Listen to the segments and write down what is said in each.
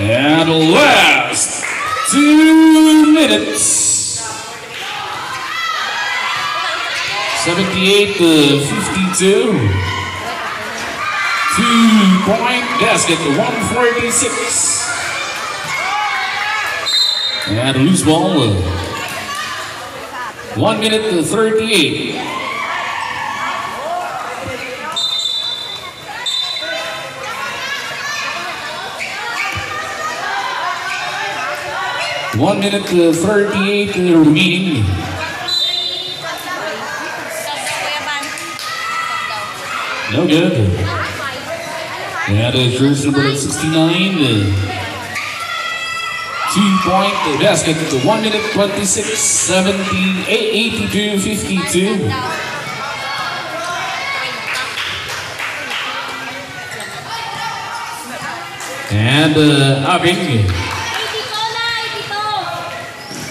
And last two minutes. 78 to 52. Two point basket, 146. And loose ball. One minute to 38. One minute to 38 remaining. No good. And uh, jersey number 69. uh, Two point basket to 1 minute 26, 78, 82, 52. And uh, Abing,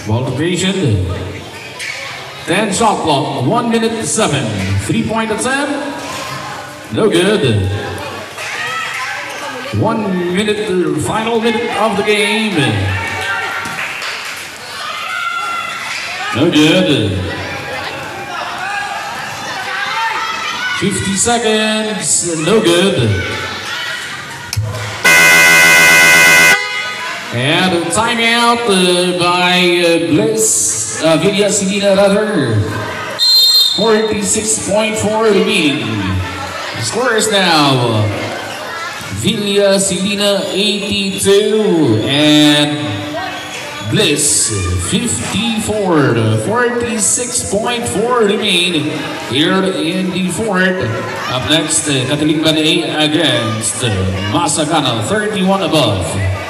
motivation. 10 shot clock, 1 minute 7. 3 point attempt. No good. One minute, final minute of the game. No good. 50 seconds, no good. And a timeout uh, by uh, Bliss, uh, Villa Celina rather. 46.4 remaining. The score is now Villa Celina 82 and Bliss 54 46.4 remain here in the fourth. Up next, Catholic Banay against Masakana 31 above.